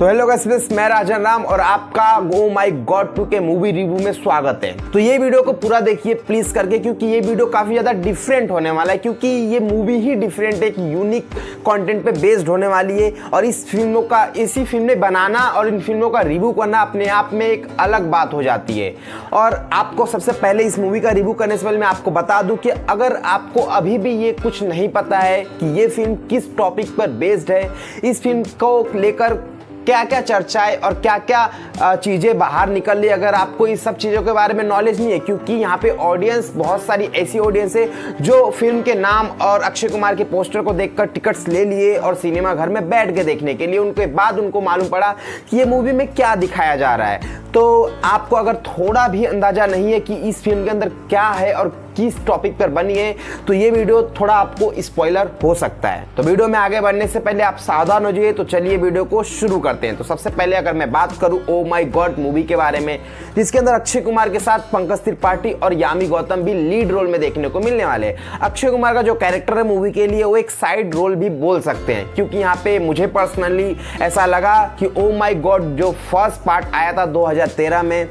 तो hello guys मैं राजन राम और आपका गो माई गॉड टू के मूवी रिव्यू में स्वागत है। तो ये वीडियो को पूरा देखिए प्लीज़ करके क्योंकि ये वीडियो काफ़ी ज़्यादा डिफरेंट होने वाला है क्योंकि ये मूवी ही डिफरेंट एक यूनिक कंटेंट पे बेस्ड होने वाली है और इस फ़िल्मों का, इसी फ़िल्म में बनाना और इन फ़िल्मों का रिव्यू करना अपने आप में एक अलग बात हो जाती है। और आपको सबसे पहले इस मूवी का रिव्यू करने से पहले मैं आपको बता दूँ कि अगर आपको अभी भी ये कुछ नहीं पता है कि ये फ़िल्म किस टॉपिक पर बेस्ड है, इस फ़िल्म को लेकर क्या क्या चर्चाएँ और क्या क्या चीज़ें बाहर निकल रही अगर आपको इस सब चीज़ों के बारे में नॉलेज नहीं है, क्योंकि यहाँ पे ऑडियंस बहुत सारी ऐसी ऑडियंस है जो फ़िल्म के नाम और अक्षय कुमार के पोस्टर को देखकर टिकट्स ले लिए और सिनेमा घर में बैठ के देखने के लिए उनके बाद उनको मालूम पड़ा कि ये मूवी में क्या दिखाया जा रहा है। तो आपको अगर थोड़ा भी अंदाज़ा नहीं है कि इस फ़िल्म के अंदर क्या है और किस टॉपिक पर बनी है तो ये वीडियो थोड़ा आपको स्पॉइलर हो सकता है। तो वीडियो में आगे बढ़ने से पहले आप सावधान हो जाइए तो चलिए वीडियो को शुरू करते हैं। तो सबसे पहले अगर मैं बात करूँ ओ माई गॉड मूवी के बारे में, जिसके अंदर अक्षय कुमार के साथ पंकज त्रिपाठी और यामी गौतम भी लीड रोल में देखने को मिलने वाले अक्षय कुमार का जो कैरेक्टर है मूवी के लिए, वो एक साइड रोल भी बोल सकते हैं, क्योंकि यहाँ पे मुझे पर्सनली ऐसा लगा कि ओ माई गॉड जो फ़र्स्ट पार्ट आया था 2013 में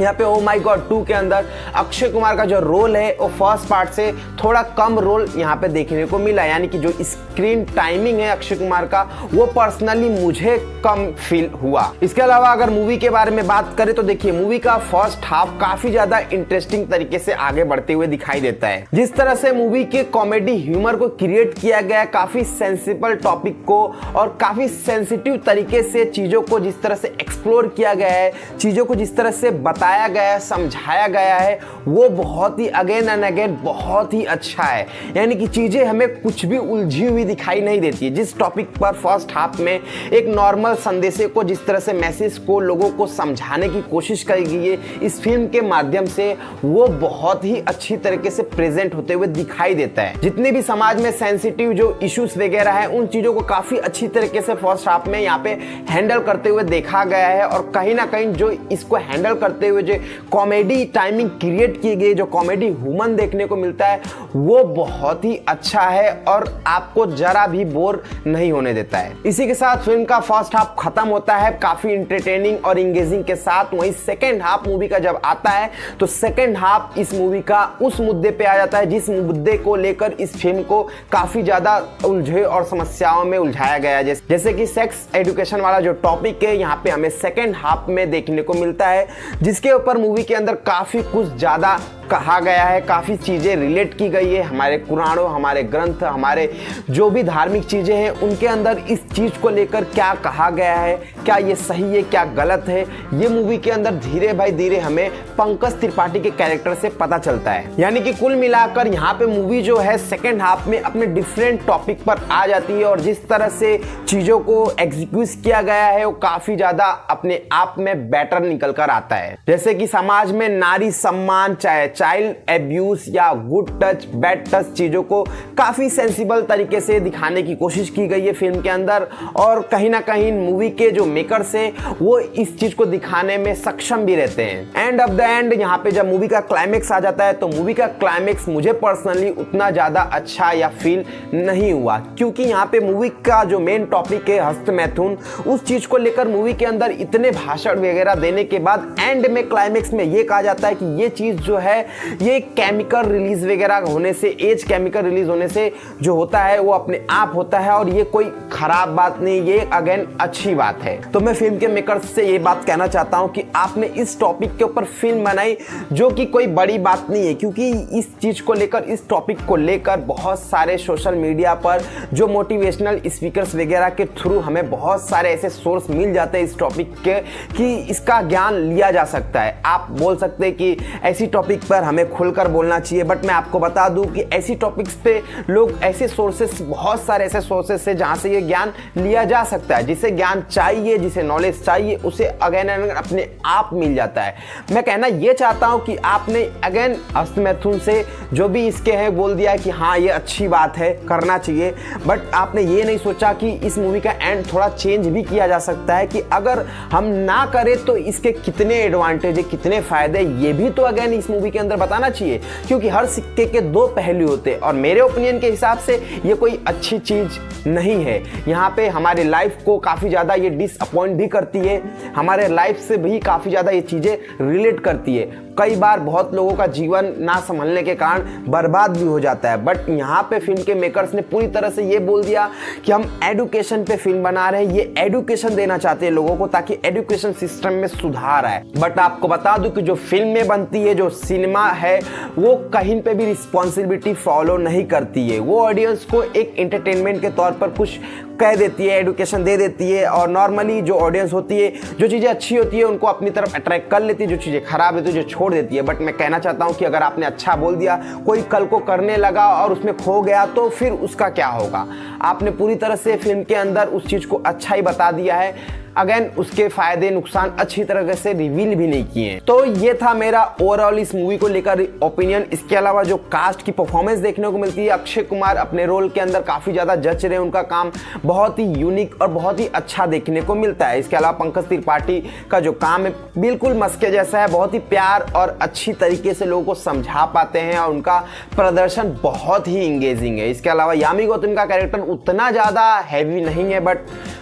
यहाँ पे ओ माई गॉड टू के अंदर अक्षय कुमार का जो रोल है, वो फ़र्स्ट पार्ट से थोड़ा कम रोल यहाँ पे देखने को मिला। यानी कि जो स्क्रीन टाइमिंग है अक्षय कुमार का, वो पर्सनली मुझे कम फील हुआ। इसके अलावा अगर मूवी के बारे में बात करें तो देखिए मूवी का फ़र्स्ट हाफ़ काफ़ी ज़्यादा इंटरेस्टिंग तरीके से आगे बढ़ते हुए दिखाई देता है। जिस तरह से मूवी के कॉमेडी ह्यूमर को क्रिएट किया गया, काफ़ी सेंसिबल टॉपिक को और काफ़ी सेंसिटिव तरीके से चीज़ों को जिस तरह से एक्सप्लोर किया गया है, चीज़ों को जिस तरह से बता बताया गया है, समझाया गया है, वो बहुत ही अगेन एंड अगेन बहुत ही अच्छा है। यानी कि चीज़ें हमें कुछ भी उलझी हुई दिखाई नहीं देती है। जिस टॉपिक पर फ़र्स्ट हाफ़ में एक नॉर्मल संदेश को, जिस तरह से मैसेज को, लोगों को समझाने की कोशिश करी गई है, इस फ़िल्म के माध्यम से वो बहुत ही अच्छी तरीके से प्रेजेंट होते हुए दिखाई देता है। जितने भी समाज में सेंसिटिव जो इश्यूज़ वगैरह है, उन चीज़ों को काफ़ी अच्छी तरीके से फ़र्स्ट हाफ़ में यहाँ पे हैंडल करते हुए देखा गया है और कहीं ना कहीं जो इसको हैंडल करते हुए हुए जो कॉमेडी टाइमिंग क्रिएट की गई जो कॉमेडी ह्यूमन देखने को मिलता है, वो बहुत ही अच्छा है और आपको जरा भी बोर नहीं होने देता है। इसी के साथ फ़िल्म का फ़र्स्ट हाफ़ खत्म होता है, काफ़ी इंटरटेनिंग और इंगेजिंग के साथ। वही सेकेंड हाफ़ मूवी का जब आता है तो सेकेंड हाफ़ इस मूवी का उस मुद्दे पे आ जाता है, जिस मुद्दे को लेकर इस फ़िल्म को काफ़ी ज़्यादा उलझे और समस्याओं में उलझाया गया। है जैसे कि सेक्स एजुकेशन वाला जो टॉपिक है, यहाँ पे हमें सेकेंड हाफ़ में देखने को मिलता है, जिसके इसके ऊपर मूवी के अंदर काफ़ी कुछ ज़्यादा कहा गया है, काफ़ी चीज़ें रिलेट की गई है। हमारे कुरानों हमारे ग्रंथ, हमारे जो भी धार्मिक चीज़ें हैं, उनके अंदर इस चीज़ को लेकर क्या कहा गया है क्या ये सही है, क्या गलत है? ये मूवी के अंदर धीरे भाई धीरे हमें पंकज त्रिपाठी के कैरेक्टर से पता चलता है। यानी कि कुल मिलाकर यहाँ पे मूवी जो है सेकेंड हाफ़ में अपने डिफरेंट टॉपिक पर आ जाती है और जिस तरह से चीज़ों को एग्जीक्यूट किया गया है, वो काफ़ी ज़्यादा अपने आप में बेटर निकल कर आता है। जैसे कि समाज में नारी सम्मान, चाहे चाइल्ड एब्यूज या गुड टच बैड टच चीज़ों को काफ़ी सेंसिबल तरीके से दिखाने की कोशिश की गई है फ़िल्म के अंदर। और कहीं ना कहीं मूवी के जो मेकर्स है वो इस चीज़ को दिखाने में सक्षम भी रहते हैं। एंड ऑफ़ द एंड यहाँ पे जब मूवी का क्लाइमेक्स आ जाता है तो मूवी का क्लाइमेक्स मुझे पर्सनली उतना ज़्यादा अच्छा या फील नहीं हुआ। क्योंकि यहाँ पे मूवी का जो मेन टॉपिक है, हस्त मैथुन, उस चीज़ को लेकर मूवी के अंदर इतने भाषण वगैरह देने के बाद एंड में क्लाइमेक्स में ये कहा जाता है कि ये चीज़ जो है, ये केमिकल रिलीज़ वगैरह होने से एज केमिकल रिलीज़ होने से जो होता है, वो अपने आप होता है और ये कोई खराब बात नहीं, ये अगेन अच्छी बात है। तो मैं फ़िल्म के मेकर से ये बात कहना चाहता हूँ कि आपने इस टॉपिक के ऊपर फ़िल्म बनाई, जो कि कोई बड़ी बात नहीं है, क्योंकि इस चीज़ को लेकर, इस टॉपिक को लेकर बहुत सारे सोशल मीडिया पर जो मोटिवेशनल स्पीकर्स वगैरह के थ्रू हमें बहुत सारे ऐसे सोर्स मिल जाते हैं इस टॉपिक के, कि इसका ज्ञान लिया जा सकता है। आप बोल सकते हैं कि ऐसी टॉपिक पर हमें खुलकर बोलना चाहिए बट मैं आपको बता दूँ कि ऐसी टॉपिक्स पे लोग ऐसे सोर्सेस बहुत सारे ऐसे सोर्सेस से जहाँ से ये ज्ञान लिया जा सकता है, जिसे ज्ञान चाहिए जिसे नॉलेज चाहिए, उसे अगेन एंड अपने आप मिल जाता है। मैं कहना ये चाहता हूँ कि आपने अगेन हस्तमैथुन से जो भी इसके हैं बोल दिया कि हाँ ये अच्छी बात है, करना चाहिए। बट आपने ये नहीं सोचा कि इस मूवी का एंड थोड़ा चेंज भी किया जा सकता है कि अगर हम ना करें तो इसके कितने एडवांटेज कितने फ़ायदे ये भी तो अगेन इस मूवी के अंदर बताना चाहिए। क्योंकि हर सिक्के के दो पहलू होते हैं और मेरे ओपिनियन के हिसाब से ये कोई अच्छी चीज़ नहीं है। यहाँ पे हमारे लाइफ को काफ़ी ज़्यादा ये डिसअपॉइंट भी करती है, हमारे लाइफ से भी काफ़ी ज़्यादा ये चीज़ें रिलेट करती है। कई बार बहुत लोगों का जीवन ना संभलने के कारण बर्बाद भी हो जाता है। बट यहाँ पे फ़िल्म के मेकर्स ने पूरी तरह से ये बोल दिया कि हम एडुकेशन पे फ़िल्म बना रहे हैं। ये एडुकेशन देना चाहते हैं लोगों को ताकि एडुकेशन सिस्टम में सुधार आए। बट आपको बता दूँ कि जो फ़िल्म में बनती है, जो सिनेमा है, वो कहीं पे भी रिस्पॉन्सिबिलिटी फॉलो नहीं करती है। वो ऑडियंस को एक एंटरटेनमेंट के तौर पर कुछ कह देती है एडुकेशन दे देती है और नॉर्मली जो ऑडियंस होती है, जो चीज़ें अच्छी होती है, उनको अपनी तरफ़ अट्रैक्ट कर लेती है। जो चीज़ें खराब होती है, जो छोड़ देती है। बट मैं कहना चाहता हूँ कि अगर आपने अच्छा बोल दिया, कोई कल को करने लगा और उसमें खो गया तो फिर उसका क्या होगा? आपने पूरी तरह से फ़िल्म के अंदर उस चीज़ को अच्छा ही बता दिया है। अगेन उसके फ़ायदे नुकसान अच्छी तरह से रिवील भी नहीं किए तो ये था मेरा ओवरऑल इस मूवी को लेकर ओपिनियन इसके अलावा जो कास्ट की परफॉर्मेंस देखने को मिलती है, अक्षय कुमार अपने रोल के अंदर काफ़ी ज़्यादा जच रहे उनका काम। बहुत ही यूनिक और बहुत ही अच्छा देखने को मिलता है। इसके अलावा पंकज त्रिपाठी का जो काम है, बिल्कुल मस्के जैसा है। बहुत ही प्यार और अच्छी तरीके से लोगों को समझा पाते हैं और उनका प्रदर्शन बहुत ही इंगेजिंग है। इसके अलावा यामी गौतम का कैरेक्टर उतना ज़्यादा हैवी नहीं है बट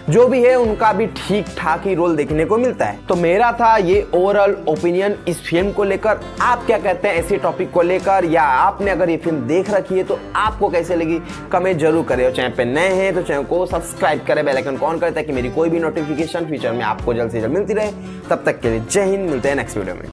जो भी है उनका भी ठीक ठाक ही रोल देखने को मिलता है। तो मेरा था ये ओवरऑल ओपिनियन इस फ़िल्म को लेकर। आप क्या कहते हैं ऐसे टॉपिक को लेकर? या आपने अगर ये फ़िल्म देख रखी है तो आपको कैसे लगी? कमेंट ज़रूर करें। और चैनल पे नए हैं तो चैनल को सब्सक्राइब करें बेलाइकन कौन करें ताकि मेरी कोई भी नोटिफिकेशन फ्यूचर में आपको जल्द से जल्द मिलती रहे। तब तक के लिए जय हिंद, मिलते हैं नेक्स्ट वीडियो में।